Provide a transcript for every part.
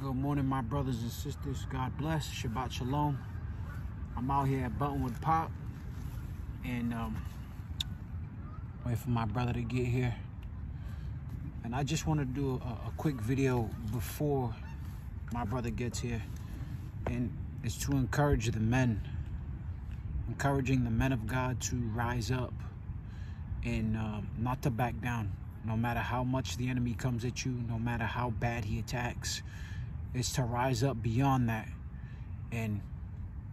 Good morning, my brothers and sisters. God bless. Shabbat Shalom. I'm out here at Buttonwood Park and um, wait for my brother to get here. And I just want to do a, a quick video before my brother gets here. And it's to encourage the men, encouraging the men of God to rise up and um, not to back down. No matter how much the enemy comes at you, no matter how bad he attacks, is to rise up beyond that and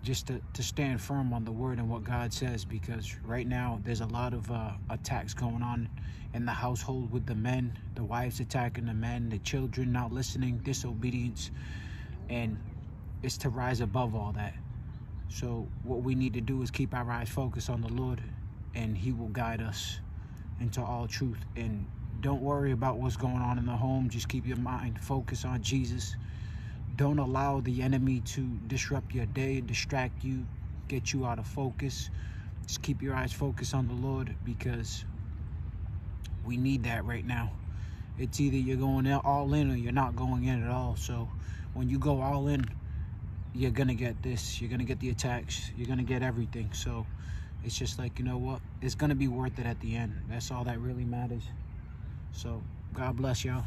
just to, to stand firm on the word and what God says because right now there's a lot of uh, attacks going on in the household with the men, the wives attacking the men, the children not listening, disobedience, and it's to rise above all that. So what we need to do is keep our eyes focused on the Lord and he will guide us into all truth and don't worry about what's going on in the home. Just keep your mind focused on Jesus don't allow the enemy to disrupt your day, distract you, get you out of focus. Just keep your eyes focused on the Lord because we need that right now. It's either you're going all in or you're not going in at all. So when you go all in, you're going to get this. You're going to get the attacks. You're going to get everything. So it's just like, you know what? It's going to be worth it at the end. That's all that really matters. So God bless y'all.